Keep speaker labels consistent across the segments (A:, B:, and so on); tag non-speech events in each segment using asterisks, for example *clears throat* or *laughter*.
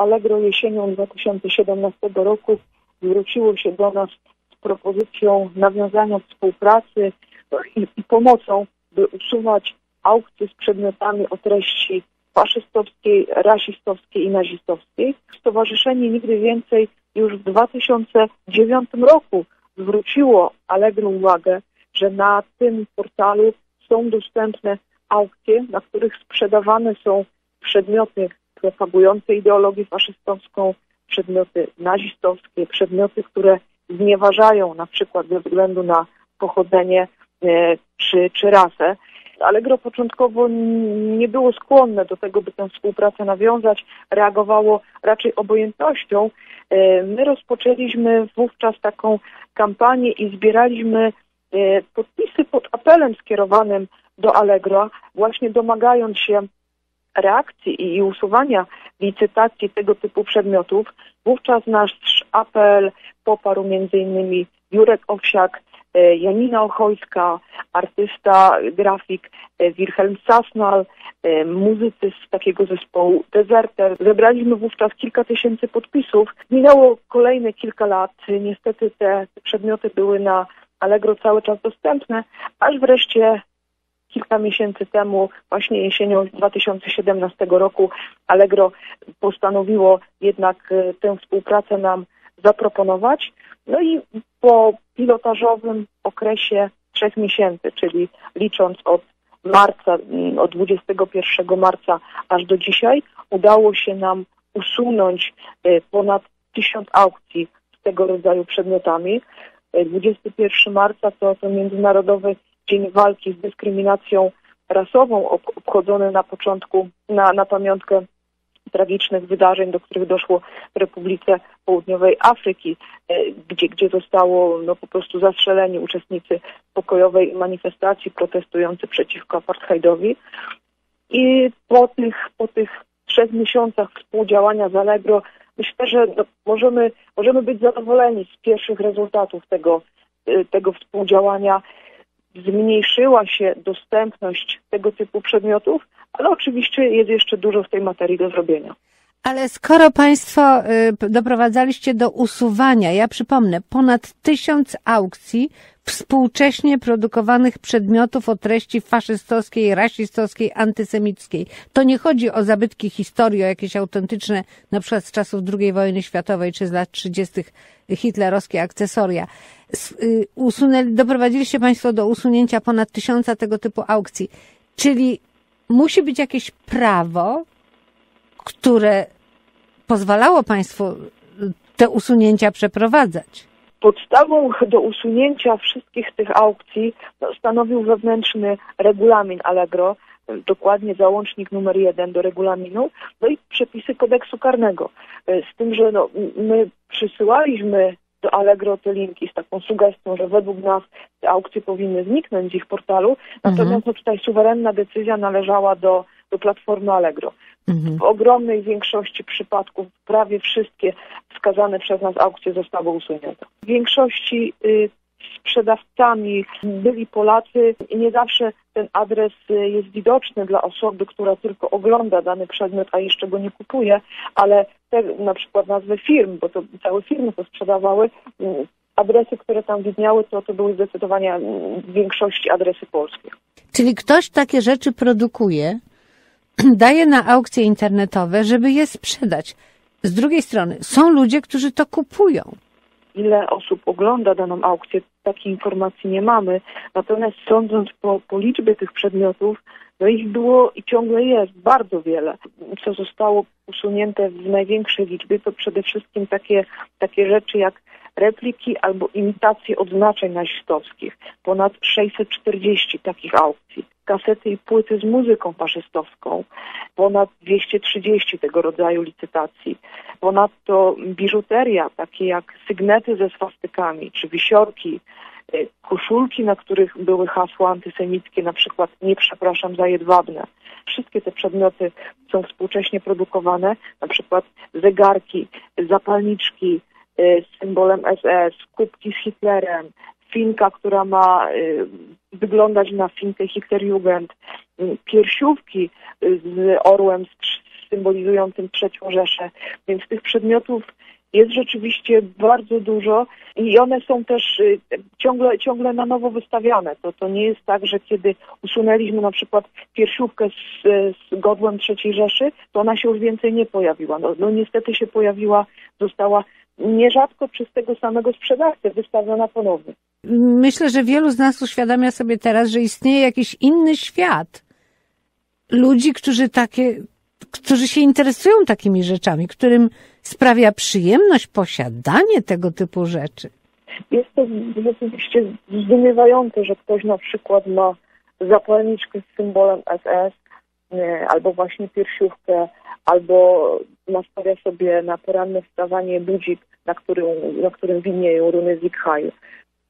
A: Allegro jesienią 2017 roku zwróciło się do nas z propozycją nawiązania współpracy i, i pomocą, by usuwać aukcje z przedmiotami o treści faszystowskiej, rasistowskiej i nazistowskiej. Stowarzyszenie Nigdy Więcej już w 2009 roku zwróciło Allegro uwagę, że na tym portalu są dostępne aukcje, na których sprzedawane są przedmioty propagujące ideologię faszystowską, przedmioty nazistowskie, przedmioty, które znieważają na przykład ze względu na pochodzenie e, czy, czy rasę. Allegro początkowo nie było skłonne do tego, by tę współpracę nawiązać, reagowało raczej obojętnością. E, my rozpoczęliśmy wówczas taką kampanię i zbieraliśmy e, podpisy pod apelem skierowanym do Allegro, właśnie domagając się reakcji i usuwania licytacji tego typu przedmiotów. Wówczas nasz apel poparł m.in. Jurek Owsiak, e, Janina Ochojska, artysta, grafik e, Wilhelm Sasnal, e, muzycy z takiego zespołu Deserter. Zebraliśmy wówczas kilka tysięcy podpisów. Minęło kolejne kilka lat. Niestety te przedmioty były na Allegro cały czas dostępne, aż wreszcie kilka miesięcy temu, właśnie jesienią 2017 roku, Allegro postanowiło jednak e, tę współpracę nam zaproponować. No i po pilotażowym okresie trzech miesięcy, czyli licząc od marca, mm, od 21 marca aż do dzisiaj, udało się nam usunąć e, ponad tysiąc aukcji z tego rodzaju przedmiotami. 21 e, marca to, to Międzynarodowy Dzień Walki z Dyskryminacją Rasową, obchodzony na początku, na, na pamiątkę tragicznych wydarzeń, do których doszło w Republice Południowej Afryki, e, gdzie, gdzie zostało no, po prostu zastrzeleni uczestnicy pokojowej manifestacji protestujący przeciwko apartheidowi. I po tych, po tych trzech miesiącach współdziałania z Allegro myślę, że no, możemy, możemy być zadowoleni z pierwszych rezultatów tego, e, tego współdziałania zmniejszyła się dostępność tego typu przedmiotów, ale oczywiście jest jeszcze dużo w tej materii do zrobienia.
B: Ale skoro Państwo y, doprowadzaliście do usuwania, ja przypomnę, ponad tysiąc aukcji współcześnie produkowanych przedmiotów o treści faszystowskiej, rasistowskiej, antysemickiej. To nie chodzi o zabytki historii, o jakieś autentyczne, na przykład z czasów II wojny światowej czy z lat 30. hitlerowskie akcesoria. Y, usunęli, doprowadziliście Państwo do usunięcia ponad tysiąca tego typu aukcji. Czyli musi być jakieś prawo, które pozwalało Państwu te usunięcia przeprowadzać.
A: Podstawą do usunięcia wszystkich tych aukcji no, stanowił wewnętrzny regulamin Allegro, dokładnie załącznik numer jeden do regulaminu, no i przepisy kodeksu karnego. Z tym, że no, my przysyłaliśmy do Allegro te linki z taką sugestią, że według nas te aukcje powinny zniknąć z ich portalu, natomiast mhm. no, tutaj suwerenna decyzja należała do, do platformy Allegro. Mhm. W ogromnej większości przypadków prawie wszystkie wskazane przez nas aukcje zostały usunięte. W większości y, sprzedawcami byli Polacy i nie zawsze ten adres y, jest widoczny dla osoby, która tylko ogląda dany przedmiot, a jeszcze go nie kupuje, ale te na przykład nazwy firm, bo to całe firmy to sprzedawały, y, adresy, które tam widniały, to, to były zdecydowanie w większości adresy polskie.
B: Czyli ktoś takie rzeczy produkuje, *clears throat* daje na aukcje internetowe, żeby je sprzedać. Z drugiej strony są ludzie, którzy to kupują.
A: Ile osób ogląda daną aukcję, takiej informacji nie mamy. Natomiast sądząc po, po liczbie tych przedmiotów, no ich było i ciągle jest bardzo wiele. Co zostało usunięte w największej liczbie, to przede wszystkim takie, takie rzeczy jak repliki albo imitacje odznaczeń nazistowskich. Ponad 640 takich aukcji. Kasety i płyty z muzyką faszystowską. Ponad 230 tego rodzaju licytacji. Ponadto biżuteria, takie jak sygnety ze swastykami, czy wisiorki, y, koszulki, na których były hasła antysemickie, na przykład nie przepraszam za jedwabne. Wszystkie te przedmioty są współcześnie produkowane, na przykład zegarki, zapalniczki, Y, symbolem SS, kubki z Hitlerem, finka, która ma y, wyglądać na finkę Hitlerjugend, y, piersiówki z orłem symbolizującym trzecią Rzeszę. Więc tych przedmiotów jest rzeczywiście bardzo dużo i one są też y, ciągle, ciągle na nowo wystawiane. To, to nie jest tak, że kiedy usunęliśmy na przykład piersiówkę z, z godłem III Rzeszy, to ona się już więcej nie pojawiła. No, no niestety się pojawiła, została nierzadko przez tego samego sprzedawcę wystawiona ponownie.
B: Myślę, że wielu z nas uświadamia sobie teraz, że istnieje jakiś inny świat ludzi, którzy takie, którzy się interesują takimi rzeczami, którym sprawia przyjemność posiadanie tego typu rzeczy.
A: Jest to rzeczywiście zdumiewające, że ktoś na przykład ma zapalniczkę z symbolem SS, albo właśnie piersiówkę, albo nastawia sobie na poranne wstawanie budzik, na którym, na którym widnieją runy Zikhaju.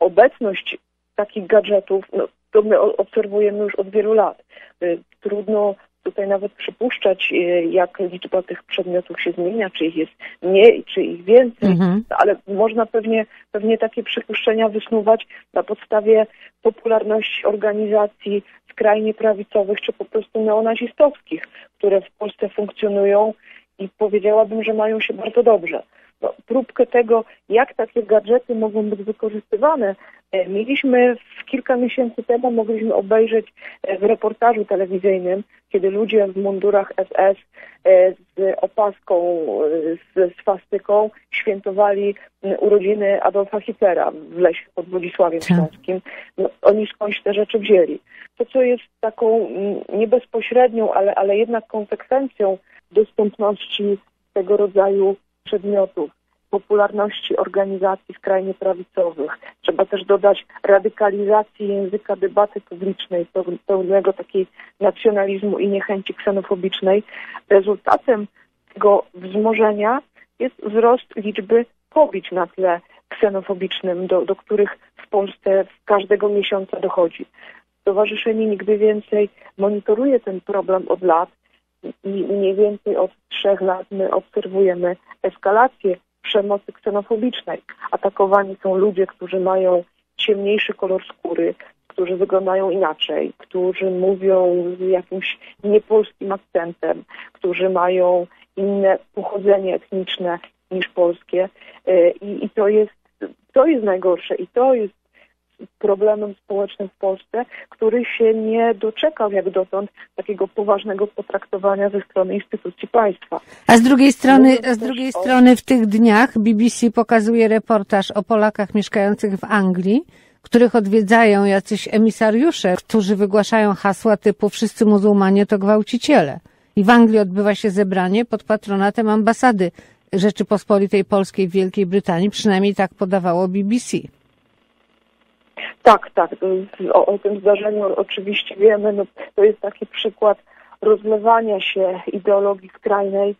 A: Obecność takich gadżetów, no, to my obserwujemy już od wielu lat. Y, trudno tutaj nawet przypuszczać, y, jak liczba tych przedmiotów się zmienia, czy ich jest mniej, czy ich więcej, mhm. ale można pewnie, pewnie takie przypuszczenia wysnuwać na podstawie popularności organizacji skrajnie prawicowych, czy po prostu neonazistowskich, które w Polsce funkcjonują i powiedziałabym, że mają się bardzo dobrze. No, próbkę tego, jak takie gadżety mogą być wykorzystywane, e, mieliśmy w kilka miesięcy temu, mogliśmy obejrzeć e, w reportażu telewizyjnym, kiedy ludzie w mundurach SS e, z opaską, z swastyką świętowali urodziny Adolfa Hitlera w lesie pod Wodzisławiem tak. Śląskim. No, oni skądś te rzeczy wzięli. To, co jest taką nie bezpośrednią, ale, ale jednak konsekwencją dostępności tego rodzaju przedmiotów, popularności organizacji skrajnie prawicowych. Trzeba też dodać radykalizacji języka debaty publicznej, pełnego takiej nacjonalizmu i niechęci ksenofobicznej. Rezultatem tego wzmożenia jest wzrost liczby pobić na tle ksenofobicznym, do, do których w Polsce każdego miesiąca dochodzi. Stowarzyszenie Nigdy Więcej monitoruje ten problem od lat i mniej więcej od trzech lat my obserwujemy eskalację przemocy ksenofobicznej. Atakowani są ludzie, którzy mają ciemniejszy kolor skóry, którzy wyglądają inaczej, którzy mówią z jakimś niepolskim akcentem, którzy mają inne pochodzenie etniczne niż polskie. E, I, i to, jest, to jest najgorsze i to jest problemem społecznym w Polsce, który się nie doczekał jak dotąd takiego poważnego potraktowania ze strony instytucji państwa.
B: A z drugiej strony, a z drugiej strony w tych dniach BBC pokazuje reportaż o Polakach mieszkających w Anglii, których odwiedzają jacyś emisariusze, którzy wygłaszają hasła typu wszyscy muzułmanie to gwałciciele. I w Anglii odbywa się zebranie pod patronatem ambasady Rzeczypospolitej Polskiej w Wielkiej Brytanii, przynajmniej tak podawało BBC.
A: Tak, tak. O, o, tym zdarzeniu oczywiście wiemy. No, to jest taki przykład rozlewania się ideologii skrajnej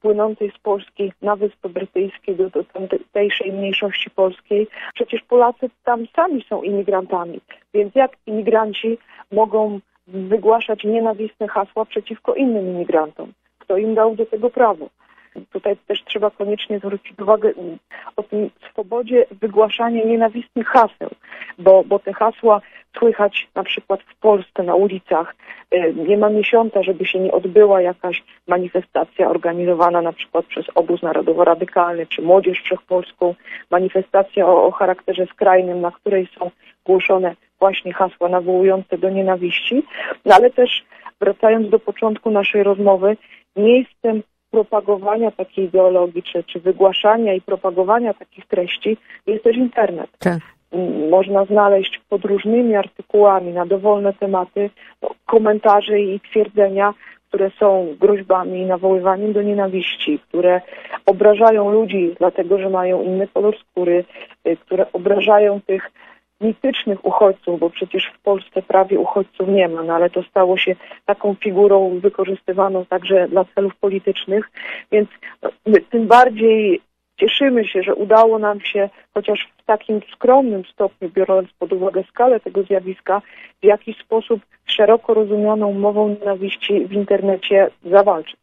A: płynącej z Polski na Wyspy Brytyjskie do, do tamtejszej mniejszości polskiej. Przecież Polacy tam sami są imigrantami, więc jak imigranci mogą wygłaszać nienawistne hasła przeciwko innym imigrantom? Kto im dał do tego prawo? Tutaj też trzeba koniecznie zwrócić uwagę o tym swobodzie wygłaszania nienawistnych haseł, bo, bo te hasła słychać na przykład w Polsce na ulicach. Y, nie ma miesiąca, żeby się nie odbyła jakaś manifestacja organizowana na przykład przez Obóz Narodowo-Radykalny czy Młodzież Wszechpolską, manifestacja o, o charakterze skrajnym, na której są głoszone właśnie hasła nawołujące do nienawiści, no ale też wracając do początku naszej rozmowy, nie jestem propagowania takiej ideologii, czy, czy wygłaszania i propagowania takich treści jest też internet. Tak. Można znaleźć pod różnymi artykułami na dowolne tematy no, komentarze i twierdzenia, które są groźbami i nawoływaniem do nienawiści, które obrażają ludzi dlatego, że mają inny kolor skóry, y, które obrażają tych mitycznych uchodźców, bo przecież w Polsce prawie uchodźców nie ma, no ale to stało się taką figurą wykorzystywaną także dla celów politycznych, więc no, tym bardziej cieszymy się, że udało nam się, chociaż w takim skromnym stopniu, biorąc pod uwagę skalę tego zjawiska, w jakiś sposób szeroko rozumianą mową nienawiści w internecie zawalczyć.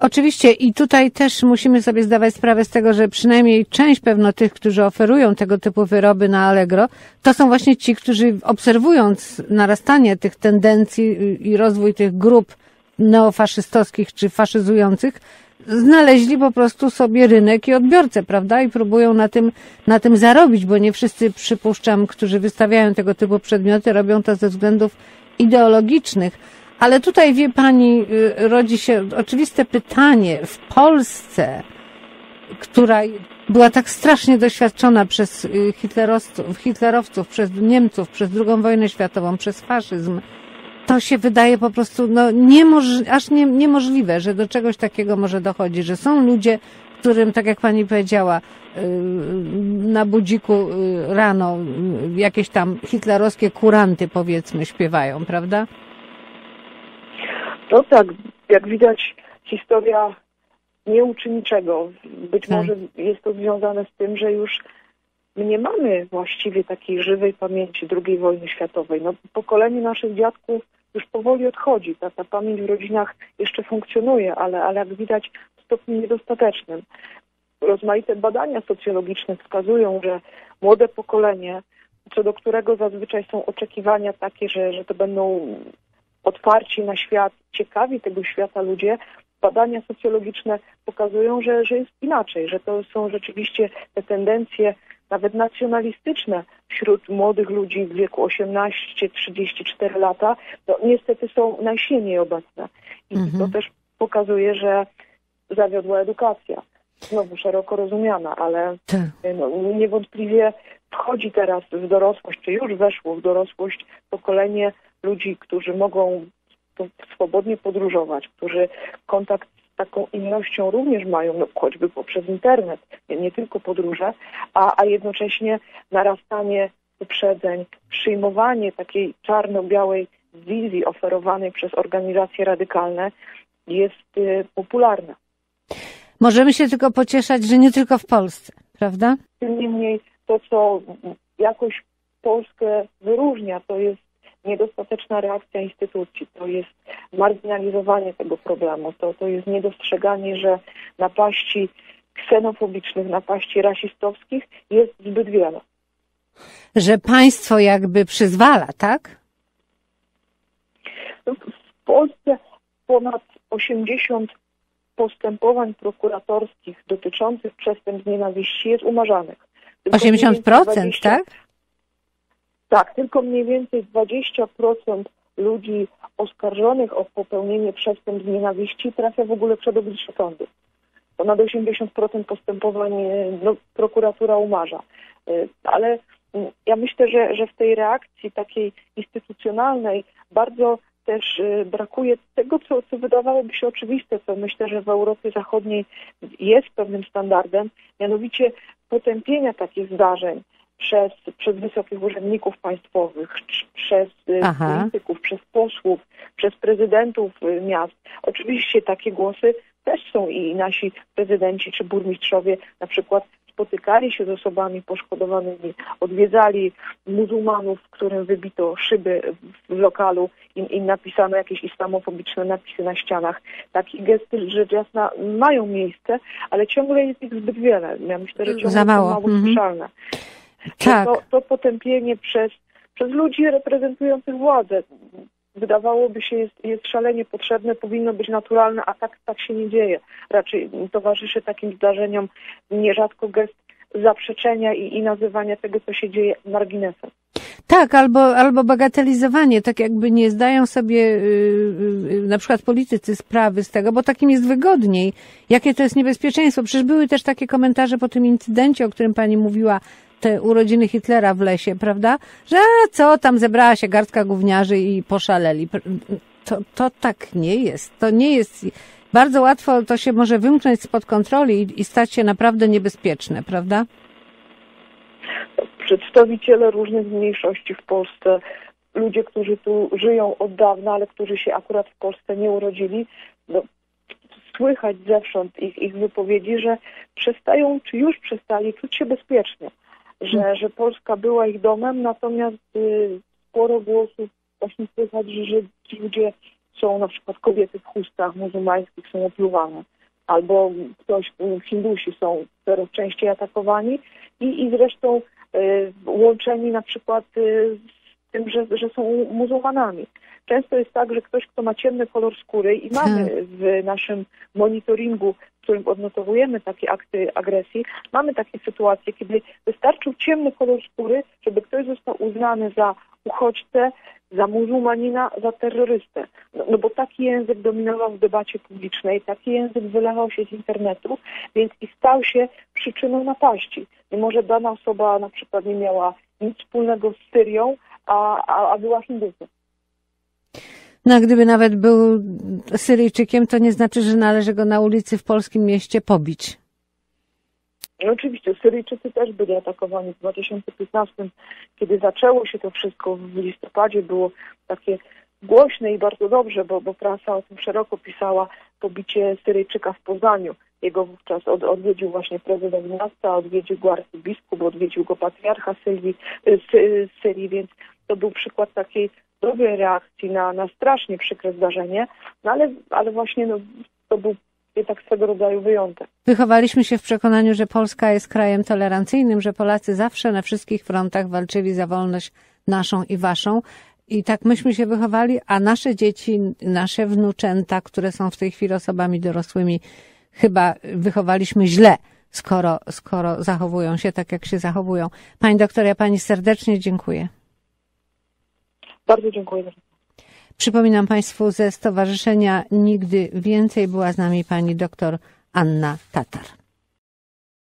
B: Oczywiście i tutaj też musimy sobie zdawać sprawę z tego, że przynajmniej część pewno tych, którzy oferują tego typu wyroby na Allegro, to są właśnie ci, którzy obserwując narastanie tych tendencji i rozwój tych grup neofaszystowskich czy faszyzujących, znaleźli po prostu sobie rynek i odbiorcę, prawda? I próbują na tym, na tym zarobić, bo nie wszyscy, przypuszczam, którzy wystawiają tego typu przedmioty, robią to ze względów ideologicznych. Ale tutaj, wie pani, y, rodzi się oczywiste pytanie. W Polsce, która była tak strasznie doświadczona przez y, hitlerowców, hitlerowców, przez Niemców, przez II wojnę światową, przez faszyzm, to się wydaje po prostu no, niemoż, aż nie, niemożliwe, że do czegoś takiego może dochodzić, że są ludzie, którym, tak jak pani powiedziała, y, na budziku rano jakieś tam hitlerowskie kuranty powiedzmy śpiewają, prawda?
A: No tak, jak widać historia nie uczy niczego. Być
B: Tak.
A: może jest to związane z tym, że już nie mamy właściwie takiej żywej pamięci II wojny światowej. No, pokolenie naszych dziadków już powoli odchodzi. Ta, ta pamięć w rodzinach jeszcze funkcjonuje, ale, ale jak widać w stopniu niedostatecznym. Rozmaite badania socjologiczne wskazują, że młode pokolenie, co do którego zazwyczaj są oczekiwania takie, że, że to będą otwarci na świat, ciekawi tego świata ludzie, badania socjologiczne pokazują, że, że jest inaczej, że to są rzeczywiście te tendencje nawet nacjonalistyczne wśród młodych ludzi w wieku 18-34 lata, to niestety są najsilniej obecne. I
B: Mhm.
A: to też pokazuje, że zawiodła edukacja. Znowu szeroko rozumiana, ale
B: Tak.
A: no, niewątpliwie wchodzi teraz w dorosłość, czy już weszło w dorosłość pokolenie ludzi, którzy mogą swobodnie podróżować, którzy kontakt z taką innością również mają, no, choćby poprzez internet, nie, tylko podróże, a, a jednocześnie narastanie uprzedzeń, przyjmowanie takiej czarno-białej wizji oferowanej przez organizacje radykalne jest y, popularne.
B: Możemy się tylko pocieszać, że nie tylko w Polsce, prawda?
A: Tym niemniej to, co jakoś Polskę wyróżnia, to jest niedostateczna reakcja instytucji, to jest marginalizowanie tego problemu, to, to jest niedostrzeganie, że napaści ksenofobicznych, napaści rasistowskich jest zbyt wiele.
B: Że państwo jakby przyzwala, tak?
A: No, W Polsce ponad 80 postępowań prokuratorskich dotyczących przestępstw nienawiści jest umarzanych. Tylko mniej więcej
B: 80%,
A: 20
B: tak?
A: Tak, tylko mniej więcej 20% ludzi oskarżonych o popełnienie przestępstw nienawiści trafia w ogóle przed oblicze sądu. Ponad 80% postępowań e, no, prokuratura umarza. E, Ale ja myślę, że, że w tej reakcji takiej instytucjonalnej bardzo też e, brakuje tego, co, co wydawałoby się oczywiste, co myślę, że w Europie Zachodniej jest pewnym standardem, mianowicie potępienia takich zdarzeń przez, przez wysokich urzędników państwowych, przez y,
B: Aha.
A: polityków, przez posłów, przez prezydentów y, miast. Oczywiście takie głosy też są i nasi prezydenci czy burmistrzowie na przykład spotykali się z osobami poszkodowanymi, odwiedzali muzułmanów, którym wybito szyby w lokalu i im napisano jakieś islamofobiczne napisy na ścianach. Takie gesty rzecz jasna mają miejsce, ale ciągle jest ich zbyt wiele. Ja myślę, że ciągle
B: Za mało.
A: są mało
B: Mhm.
A: słyszalne.
B: Tak.
A: To, to potępienie przez, przez ludzi reprezentujących władzę wydawałoby się jest, jest szalenie potrzebne, powinno być naturalne, a tak, tak się nie dzieje. Raczej towarzyszy takim zdarzeniom nierzadko gest zaprzeczenia i, i nazywania tego, co się dzieje marginesem.
B: Tak, albo, albo bagatelizowanie, tak jakby nie zdają sobie y, y, na przykład politycy sprawy z tego, bo takim jest wygodniej. Jakie to jest niebezpieczeństwo? Przecież były też takie komentarze po tym incydencie, o którym pani mówiła, te urodziny Hitlera w lesie, prawda? Że co, tam zebrała się garstka gówniarzy i poszaleli. To, to tak nie jest. To nie jest. Bardzo łatwo to się może wymknąć spod kontroli i, i stać się naprawdę niebezpieczne, prawda?
A: Przedstawiciele różnych mniejszości w Polsce, ludzie, którzy tu żyją od dawna, ale którzy się akurat w Polsce nie urodzili, no, słychać zewsząd ich, ich wypowiedzi, że przestają, czy już przestali czuć się bezpiecznie, że, że Polska była ich domem, natomiast y, sporo głosów właśnie słychać, że, że ci ludzie są na przykład kobiety w chustach muzułmańskich są opluwane, albo ktoś, y, Hindusi są coraz częściej atakowani i, i zresztą y, łączeni na przykład y, z tym, że, że są muzułmanami. często jest tak, że ktoś, kto ma ciemny kolor skóry i mamy
B: Tak.
A: w naszym monitoringu, którym odnotowujemy takie akty agresji, mamy takie sytuacje, kiedy wystarczył ciemny kolor skóry, żeby ktoś został uznany za uchodźcę, za muzułmanina, za terrorystę. No, no bo taki język dominował w debacie publicznej, taki język wylewał się z internetu, więc i stał się przyczyną napaści. Mimo, że dana osoba na przykład nie miała nic wspólnego z Syrią, a, a, a była Hindusem.
B: No gdyby nawet był Syryjczykiem, to nie znaczy, że należy go na ulicy w polskim mieście pobić.
A: No oczywiście, Syryjczycy też byli atakowani w 2015, kiedy zaczęło się to wszystko w listopadzie, było takie głośne i bardzo dobrze, bo, bo prasa o tym szeroko pisała pobicie Syryjczyka w Poznaniu. Jego wówczas od, odwiedził właśnie prezydent miasta, odwiedził go arcybiskup, odwiedził go patriarcha Sylwii, y, Sy, Syrii, więc to był przykład takiej dobrej reakcji na, na strasznie przykre zdarzenie, no ale, ale właśnie no, to był jednak swego rodzaju wyjątek.
B: Wychowaliśmy się w przekonaniu, że Polska jest krajem tolerancyjnym, że Polacy zawsze na wszystkich frontach walczyli za wolność naszą i waszą. I tak myśmy się wychowali, a nasze dzieci, nasze wnuczęta, które są w tej chwili osobami dorosłymi, chyba wychowaliśmy źle, skoro, skoro zachowują się tak, jak się zachowują. Pani doktor, ja pani serdecznie dziękuję.
A: Bardzo dziękuję
B: Przypominam Państwu, ze Stowarzyszenia Nigdy Więcej była z nami pani doktor Anna Tatar.